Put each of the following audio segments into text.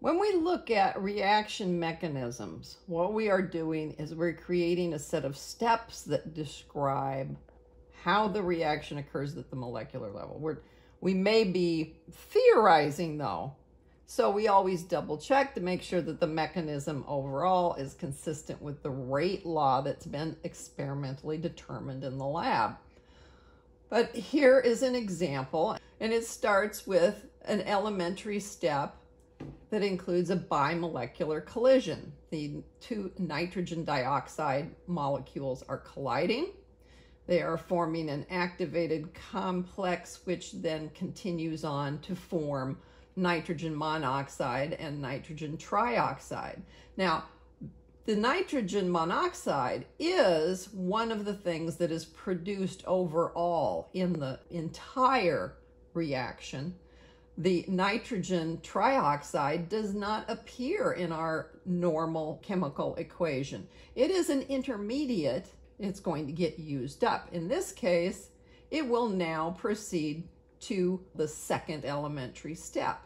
When we look at reaction mechanisms, what we are doing is we're creating a set of steps that describe how the reaction occurs at the molecular level. We're, we may be theorizing though, so we always double check to make sure that the mechanism overall is consistent with the rate law that's been experimentally determined in the lab. But here is an example, and it starts with an elementary step that includes a bimolecular collision. The two nitrogen dioxide molecules are colliding. They are forming an activated complex, which then continues on to form nitrogen monoxide and nitrogen trioxide. Now, the nitrogen monoxide is one of the things that is produced overall in the entire reaction the nitrogen trioxide does not appear in our normal chemical equation. It is an intermediate. It's going to get used up. In this case, it will now proceed to the second elementary step.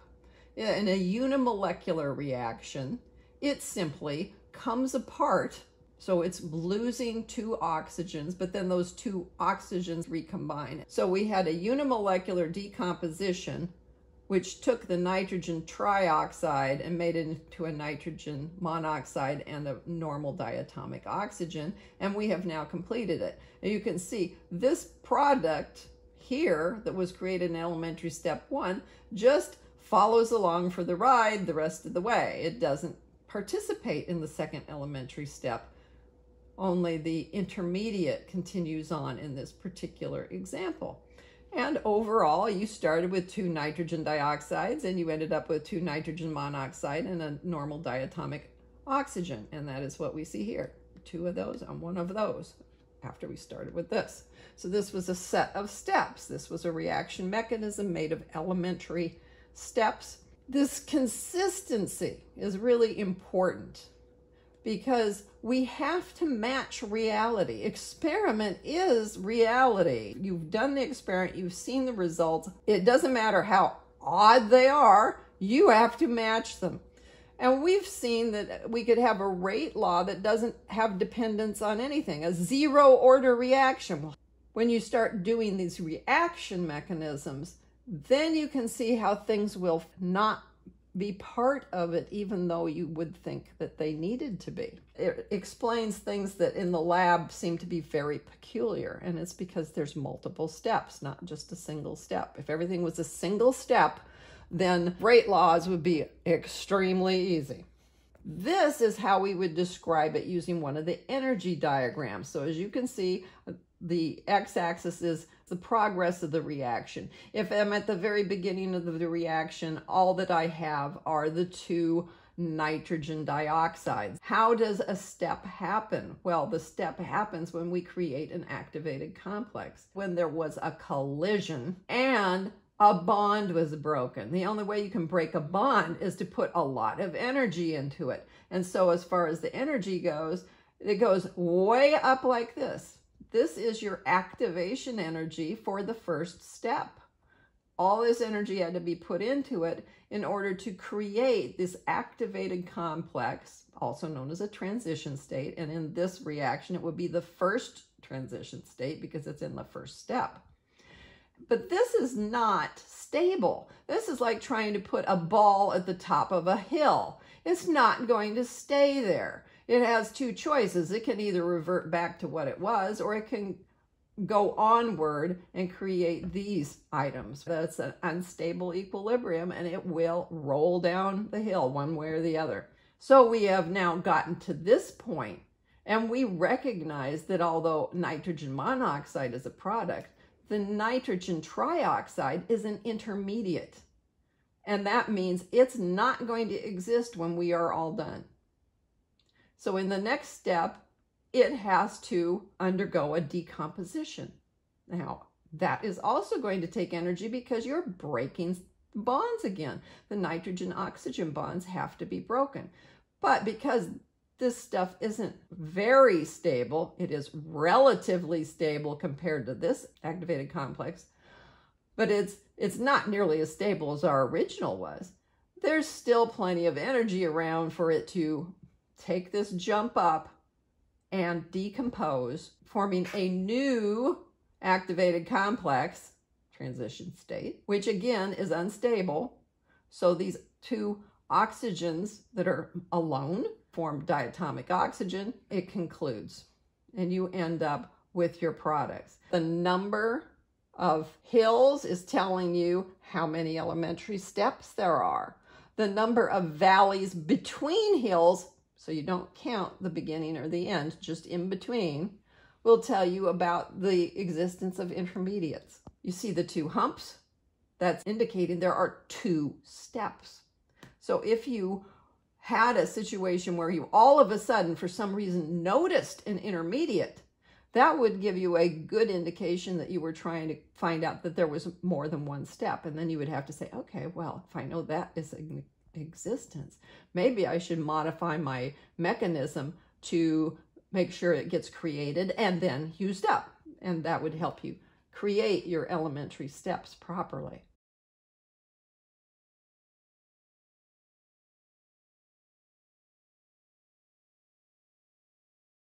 In a unimolecular reaction, it simply comes apart. So it's losing two oxygens, but then those two oxygens recombine. So we had a unimolecular decomposition which took the nitrogen trioxide and made it into a nitrogen monoxide and a normal diatomic oxygen. And we have now completed it. And you can see this product here that was created in elementary step one just follows along for the ride the rest of the way. It doesn't participate in the second elementary step. Only the intermediate continues on in this particular example. And overall, you started with two nitrogen dioxides and you ended up with two nitrogen monoxide and a normal diatomic oxygen. And that is what we see here. Two of those and one of those after we started with this. So this was a set of steps. This was a reaction mechanism made of elementary steps. This consistency is really important because we have to match reality. Experiment is reality. You've done the experiment, you've seen the results. It doesn't matter how odd they are, you have to match them. And we've seen that we could have a rate law that doesn't have dependence on anything, a zero order reaction. When you start doing these reaction mechanisms, then you can see how things will not be part of it, even though you would think that they needed to be. It explains things that in the lab seem to be very peculiar, and it's because there's multiple steps, not just a single step. If everything was a single step, then rate laws would be extremely easy. This is how we would describe it using one of the energy diagrams. So as you can see, the x-axis is the progress of the reaction. If I'm at the very beginning of the reaction, all that I have are the two nitrogen dioxides. How does a step happen? Well, the step happens when we create an activated complex, when there was a collision and a bond was broken. The only way you can break a bond is to put a lot of energy into it. And so as far as the energy goes, it goes way up like this. This is your activation energy for the first step. All this energy had to be put into it in order to create this activated complex, also known as a transition state. And in this reaction, it would be the first transition state because it's in the first step. But this is not stable. This is like trying to put a ball at the top of a hill. It's not going to stay there it has two choices. It can either revert back to what it was or it can go onward and create these items. That's an unstable equilibrium and it will roll down the hill one way or the other. So we have now gotten to this point and we recognize that although nitrogen monoxide is a product, the nitrogen trioxide is an intermediate. And that means it's not going to exist when we are all done. So in the next step, it has to undergo a decomposition. Now, that is also going to take energy because you're breaking bonds again. The nitrogen-oxygen bonds have to be broken. But because this stuff isn't very stable, it is relatively stable compared to this activated complex, but it's, it's not nearly as stable as our original was there's still plenty of energy around for it to take this jump up and decompose, forming a new activated complex transition state, which again is unstable. So these two oxygens that are alone form diatomic oxygen. It concludes, and you end up with your products. The number of hills is telling you how many elementary steps there are. The number of valleys between hills, so you don't count the beginning or the end, just in between, will tell you about the existence of intermediates. You see the two humps? That's indicating there are two steps. So if you had a situation where you all of a sudden, for some reason, noticed an intermediate, that would give you a good indication that you were trying to find out that there was more than one step. And then you would have to say, okay, well, if I know that is in existence, maybe I should modify my mechanism to make sure it gets created and then used up. And that would help you create your elementary steps properly.